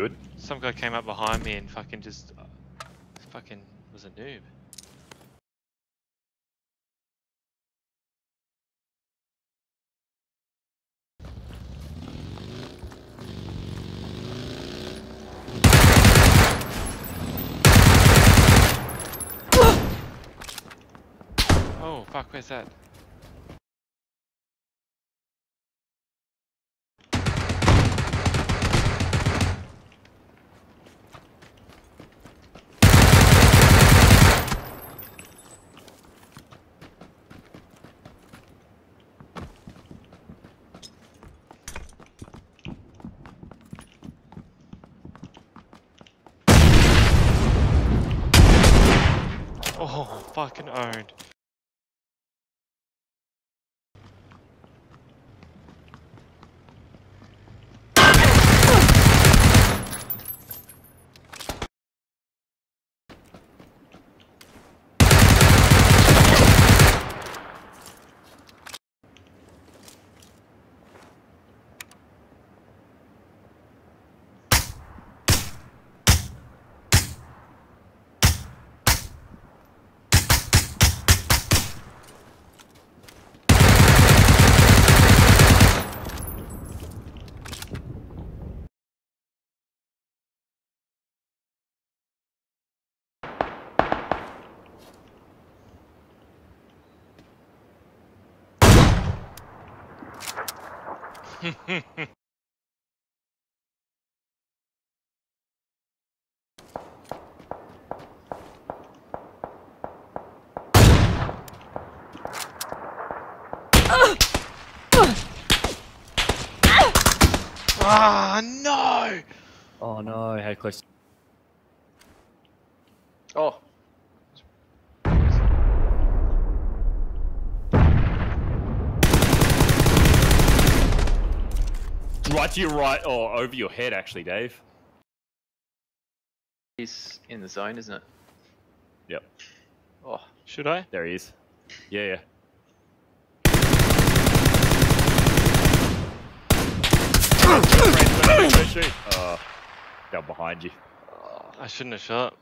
good. Some guy came up behind me and fucking just uh, fucking was a noob. Oh fuck, where's that? Oh, fucking owned. Ah no! Oh no, how close. Oh. Right to your right, or over your head, actually, Dave. He's in the zone, isn't it? Yep, Oh. Should I? there he is. Yeah, yeah. Uh, down behind you. oh. I shouldn't have shot.